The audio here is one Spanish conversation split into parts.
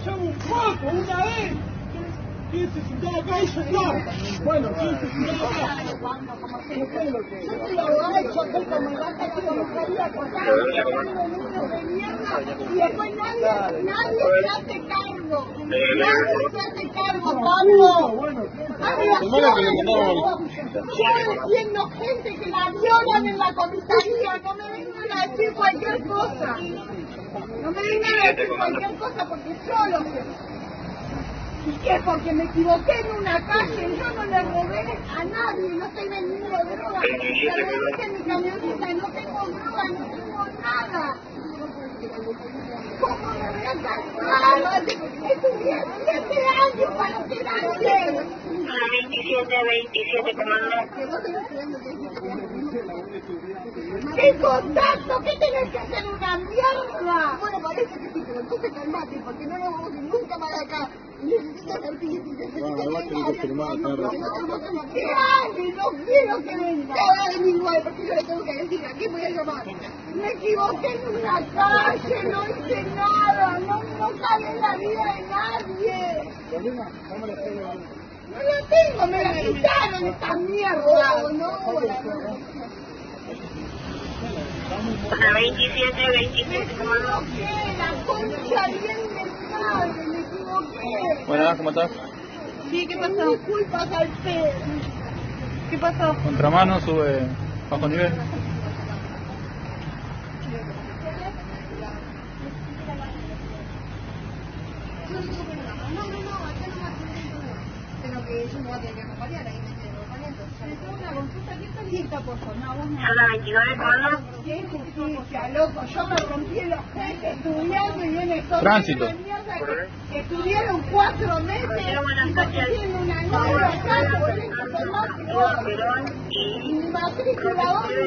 echamos un poco, una vez. ¿Quién se acá? Bueno, ¿quién se acá? Yo te lo he hecho, como que como quería cortar, de mierda, y después nadie, nadie se hace cargo. Nadie se hace cargo, Pablo. Gente que la violan en la comisaría, no me vengan decir cualquier cosa. No me vengan a decir cualquier cosa porque yo lo sé. ¿Y qué? Porque me equivoqué en una calle, yo no le robé a nadie, no estoy vendiendo droga. Dije en mi camioneta, no tengo droga, no tengo nada. ¿Cómo me voy a casar? Estudié siete años para ser alguien. La 27, 27, comando. ¿Qué contacto? ¿Qué tenés que hacer una mierda? Bueno, parece que sí, pero entonces calmate, porque no nos vamos nunca más acá. Necesito hacer pis, necesito ¿Qué hace? No quiero que venga. Que va a venir igual, porque yo le tengo que decir, ¿a quién voy a llamar? Me equivoqué en una calle, no hice nada, no, no cabe en la vida de nadie. No lo tengo, me la quitaron esta mierda. No, no, La 27, 27, Me equivoqué, la concha bien de madre, me equivoqué. Buenas, ¿cómo estás? Sí, ¿qué pasó? Disculpas al Pedro. ¿Qué pasó? Contramano, sube bajo nivel. No, no, no, acá no me atendí Pero que yo me voy a tener que acompañar, ahí me tiene acompañando. una consulta, ¿qué tal lista, por favor? No, vos no. La 29, comando. Qué justicia, loco. Yo me rompí el ojete estudiando y viene todo. Tránsito. que Estudiaron cuatro meses y una nueva por Y matrícula, ¿dónde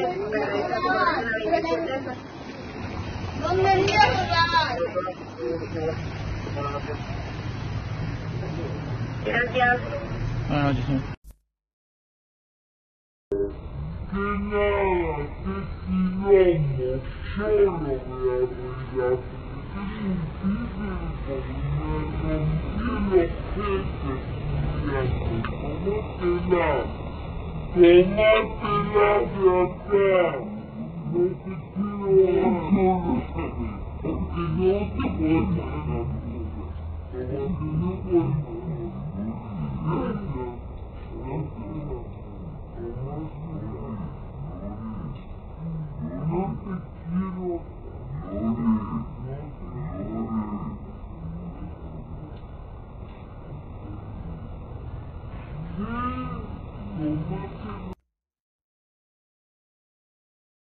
mierda vas? ¿Dónde mierda vas? Gracias. não Quinala, tequilombo, choro me abriga, Thank you. Sí, tómatela.